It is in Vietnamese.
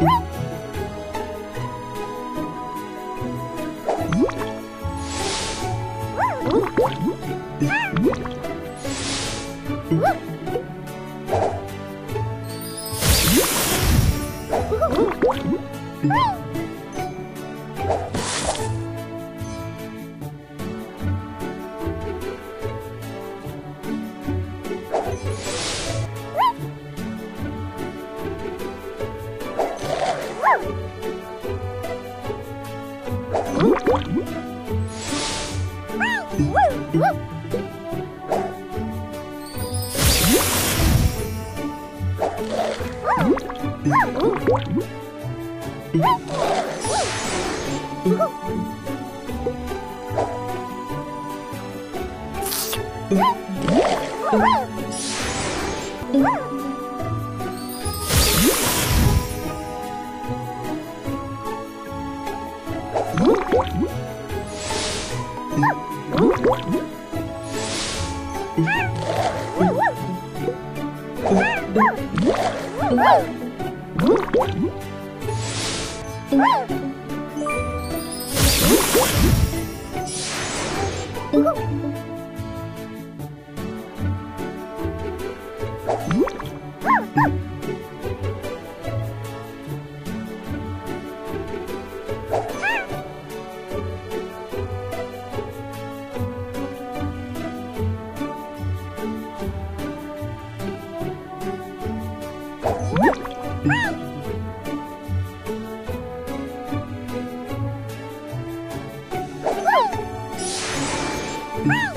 Woo! Woo! Woo! Woo! Woo!